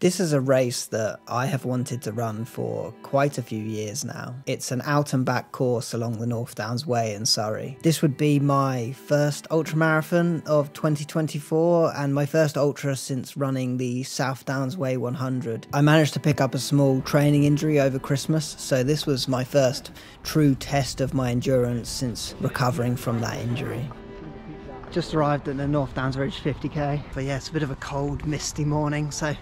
This is a race that I have wanted to run for quite a few years now. It's an out and back course along the North Downs Way in Surrey. This would be my first ultramarathon of 2024 and my first ultra since running the South Downs Way 100. I managed to pick up a small training injury over Christmas, so this was my first true test of my endurance since recovering from that injury. Just arrived at the North Downs Ridge 50k. But yeah, it's a bit of a cold, misty morning, so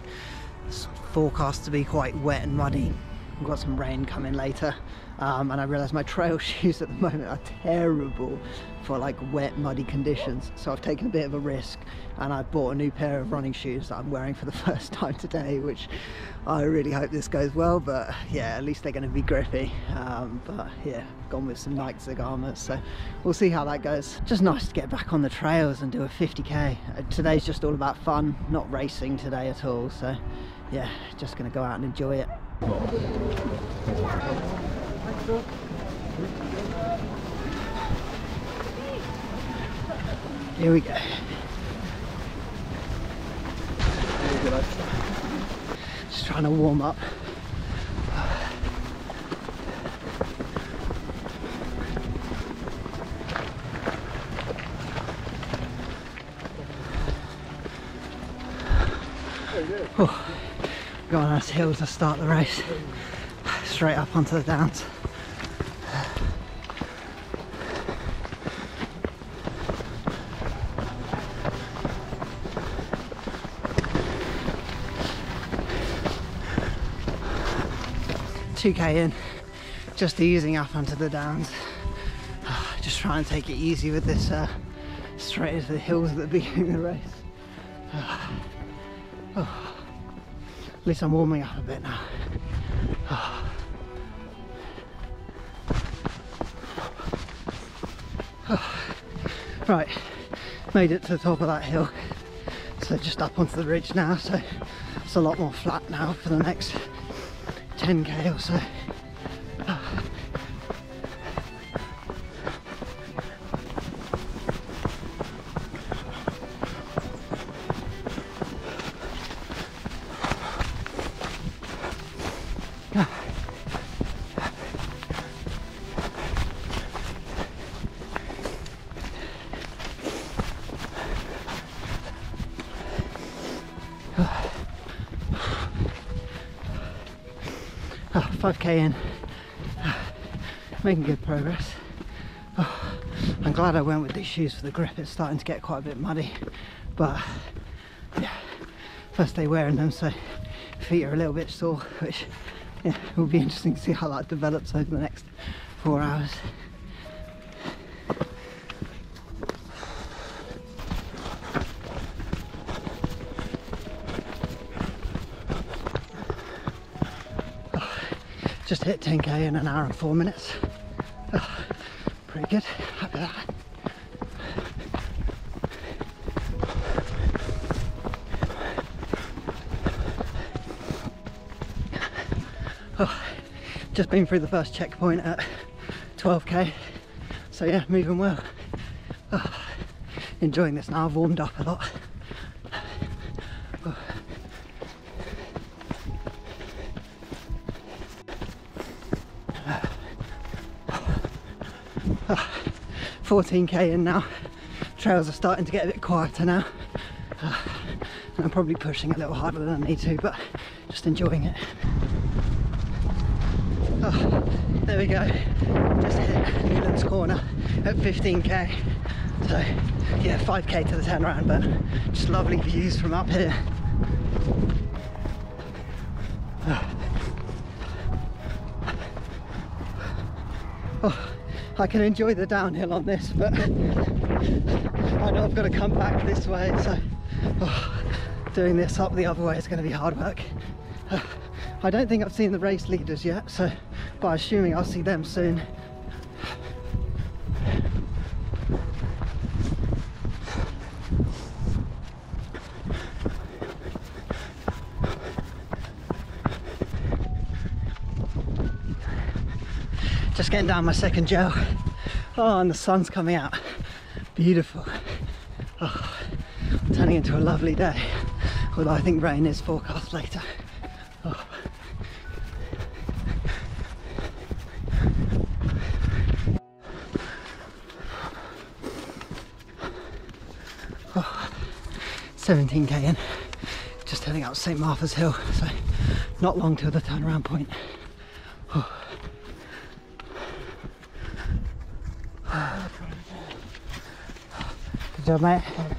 forecast to be quite wet and muddy. We've got some rain coming later. Um, and I realise my trail shoes at the moment are terrible for like wet muddy conditions. So I've taken a bit of a risk and I bought a new pair of running shoes that I'm wearing for the first time today which I really hope this goes well but yeah at least they're going to be grippy. Um, but yeah gone with some Nike Zegamas so we'll see how that goes. Just nice to get back on the trails and do a 50k uh, today's just all about fun not racing today at all so yeah just gonna go out and enjoy it here we go. Just trying to warm up. Oh, go on those hills to start the race. Straight up onto the downs. Two K in, just easing up onto the downs. Just try and take it easy with this uh, straight into the hills at the beginning of the race. Oh. At least I'm warming up a bit now. Right, made it to the top of that hill. So just up onto the ridge now, so it's a lot more flat now for the next 10k or so. 5k in, making good progress. Oh, I'm glad I went with these shoes for the grip. It's starting to get quite a bit muddy, but yeah, first day wearing them, so feet are a little bit sore, which yeah, will be interesting to see how that develops over the next four hours. Just hit 10k in an hour and four minutes. Oh, pretty good. Happy that. Oh, just been through the first checkpoint at 12k. So yeah, moving well. Oh, enjoying this now. I've warmed up a lot. 14k in now. Trails are starting to get a bit quieter now. And I'm probably pushing a little harder than I need to, but just enjoying it. Oh, there we go. Just hit Newlands Corner at 15k. So yeah, 5k to the turnaround, but just lovely views from up here. Oh, I can enjoy the downhill on this, but I know I've got to come back this way, so oh, doing this up the other way is going to be hard work. I don't think I've seen the race leaders yet, so by assuming I'll see them soon. Getting down my second gel. Oh, and the sun's coming out. Beautiful. Oh, turning into a lovely day Although I think rain is forecast later. Oh. Oh. 17k in, just heading out St Martha's Hill, so not long till the turnaround point. Good job,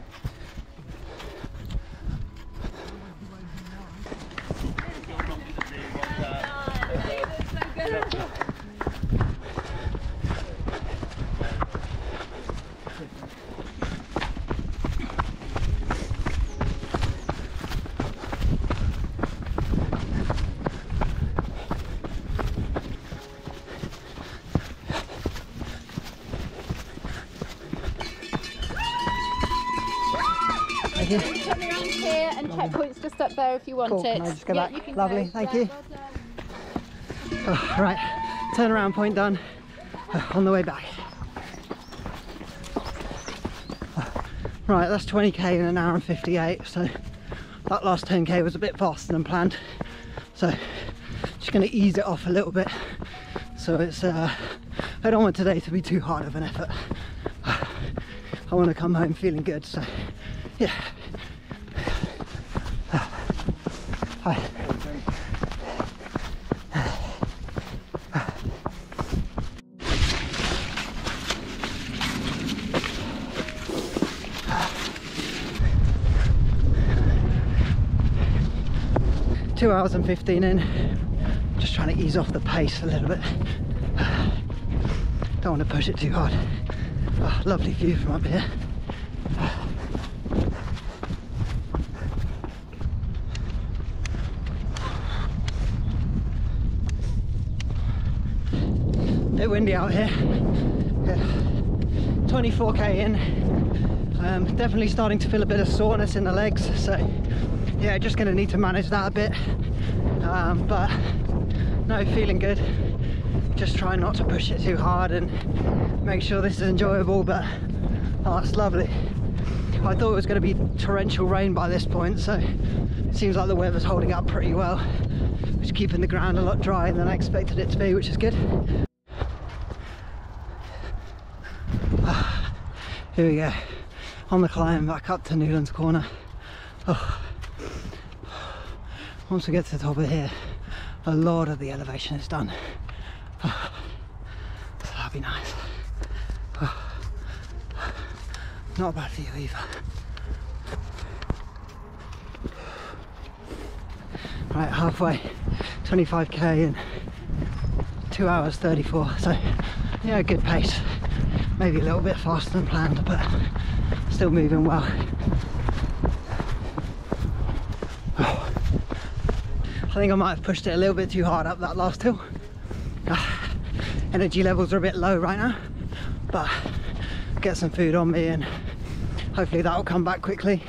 here and checkpoint's just up there if you want Cool, it. can I just go Yeah, back? you can Lovely, go. thank Yeah, you. well. Oh, right, turnaround point done. Uh, On the way back. Right, that's 20k in an hour and 58. So that last 10k was a bit faster than planned. So just going to ease it off a little bit. So it's uh, I don't want today to be too hard of an effort. I want to come home feeling good. So yeah. Two hours and 15 in. Just trying to ease off the pace a little bit. Don't want to push it too hard. Oh, lovely view from up here bit windy out here. Yeah. 24k in. Um, definitely starting to feel a bit of soreness in the legs so yeah just gonna need to manage that a bit. Um, but no feeling good. Just trying not to push it too hard and make sure this is enjoyable but oh it's lovely. I thought it was going to be torrential rain by this point so it seems like the weather's holding up pretty well. Is keeping the ground a lot drier than I expected it to be which is good here we go. On the climb back up to Newlands Corner. Oh. once we get to the top of here a lot of the elevation is done. Oh. so that'll be nice. Oh. not bad for you either. Right halfway. 25k in. 2 hours 34 so yeah good pace maybe a little bit faster than planned but still moving well. I think I might have pushed it a little bit too hard up that last hill. Ah, energy levels are a bit low right now but get some food on me and hopefully that'll come back quickly.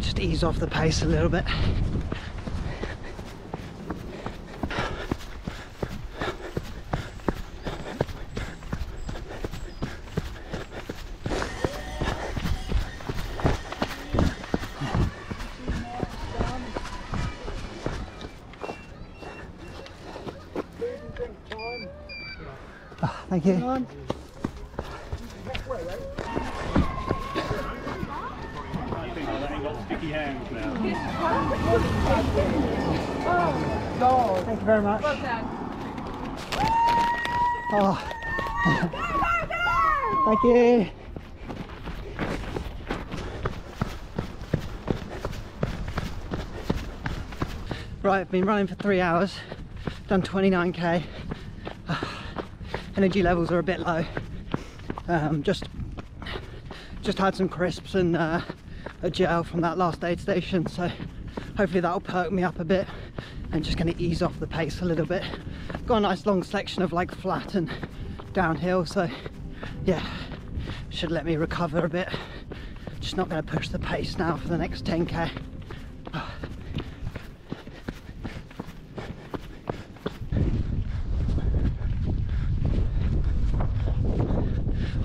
Just ease off the pace a little bit thank you thank you very much oh. thank you Right, I've been running for three hours, done 29k. Energy levels are a bit low. Um, just, just had some crisps and uh, a gel from that last aid station, so hopefully that'll perk me up a bit. And just going to ease off the pace a little bit. Got a nice long section of like flat and downhill, so yeah, should let me recover a bit. Just not going to push the pace now for the next 10k.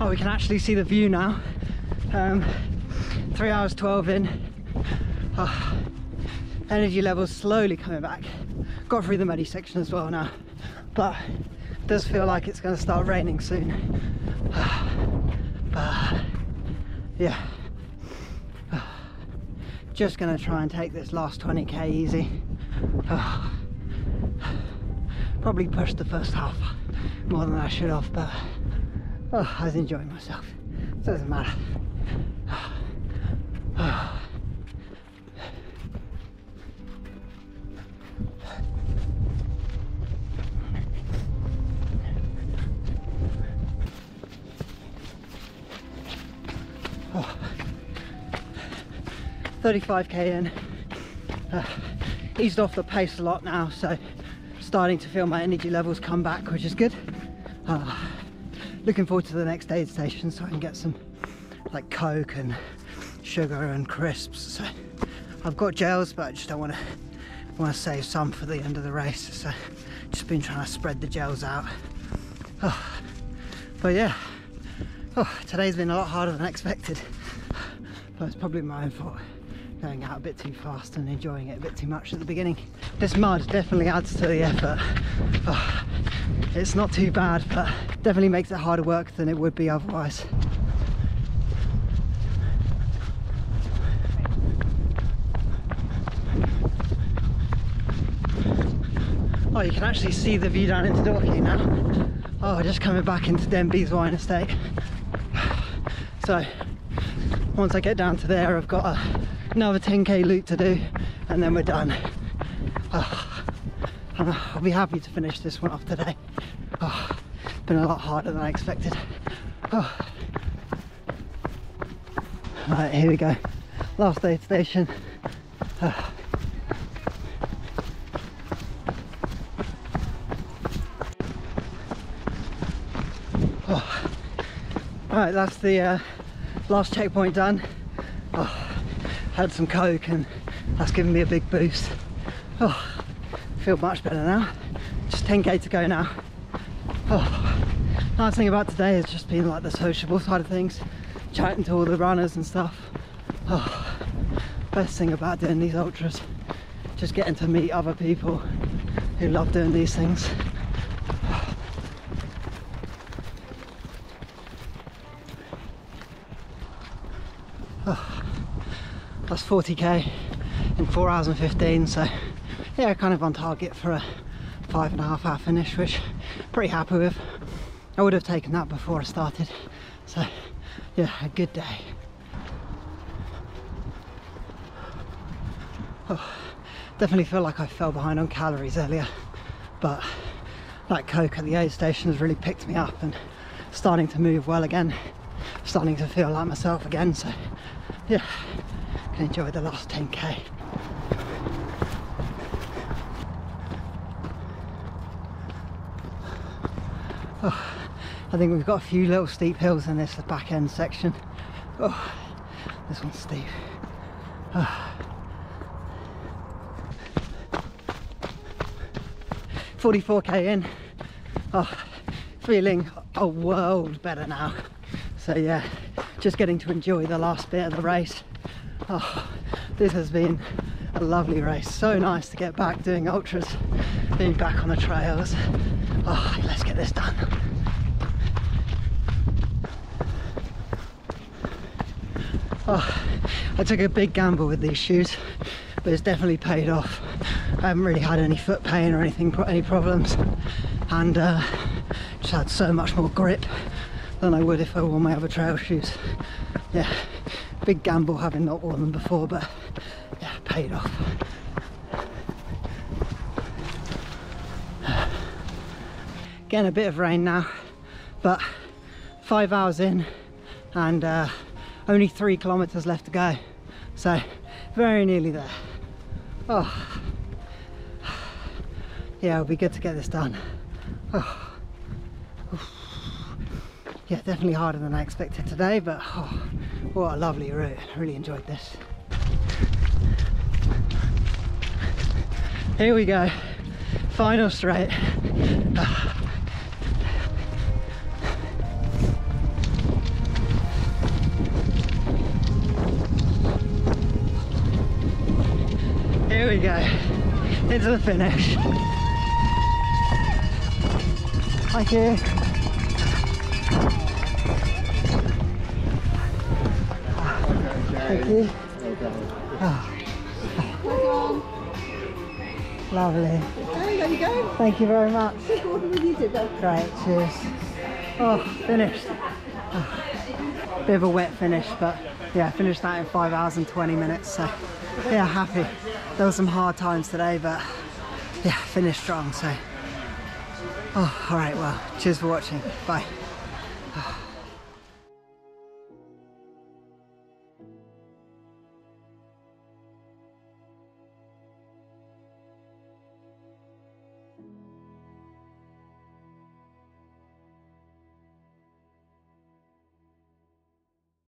Oh, we can actually see the view now. Um, three hours 12 in. Oh, energy levels slowly coming back. Got through the muddy section as well now, but does feel like it's going to start raining soon. Ah, but yeah, ah, just going to try and take this last 20k easy. Probably pushed the first half more than I should have, but oh, I was enjoying myself. Doesn't matter. Oh. 35k in. Uh, eased off the pace a lot now, so starting to feel my energy levels come back, which is good. Looking forward to the next aid station so I can get some like Coke and sugar and crisps. So I've got gels, but I just don't want to want to save some for the end of the race. So just been trying to spread the gels out. Oh, but yeah, oh, today's been a lot harder than expected. But it's probably my own fault going out a bit too fast and enjoying it a bit too much at the beginning. This mud definitely adds to the effort. Oh, it's not too bad, but definitely makes it harder work than it would be otherwise. Oh, you can actually see the view down into Dorking now. Oh, just coming back into Denbies Wine Estate. So, once I get down to there, I've got a, another 10k loop to do, and then we're done. Oh, I'll be happy to finish this one off today. Oh, been a lot harder than I expected. Oh. Right, here we go. Last aid station. Oh. Right, that's the uh, last checkpoint done. Oh, had some coke and that's given me a big boost. Oh, feel much better now. Just 10k to go now. Oh, nice thing about today has just been like the sociable side of things, chatting to all the runners and stuff. Oh, best thing about doing these ultras, just getting to meet other people who love doing these things. Oh, that's 40k in 4 hours and 15 so yeah kind of on target for a five and a half hour finish which I'm pretty happy with I would have taken that before I started. So yeah a good day. Oh, definitely feel like I fell behind on calories earlier but that coke at the aid station has really picked me up and starting to move well again. Starting to feel like myself again so yeah can enjoy the last 10k oh, I think we've got a few little steep hills in this back end section. Oh this one's steep. Ah. Oh. 44k in. Oh feeling a world better now. So yeah just getting to enjoy the last bit of the race. Oh this has been a lovely race. So nice to get back doing ultras being back on the trails. Oh let's get this done oh i took a big gamble with these shoes but it's definitely paid off i haven't really had any foot pain or anything any problems and uh, just had so much more grip than I would if I wore my other trail shoes. Yeah, big gamble having not worn them before, but yeah, paid off. Getting a bit of rain now, but five hours in and uh, only three kilometers left to go. So very nearly there. Oh, yeah, it'll be good to get this done. Oh yeah, definitely harder than I expected today, but oh, what a lovely route. Really enjoyed this. Here we go, final straight. Ah. Here we go. Into the finish. Thank you. Thank you. Ah. Lovely. There you go. Thank you very much. What will you do then? Great, cheers. Oh, finished. Oh, bit of a wet finish, but yeah, finished that in five hours and 20 minutes. So yeah, happy. There were some hard times today, but yeah, finished strong. So, oh, all right. Well, cheers for watching. Bye.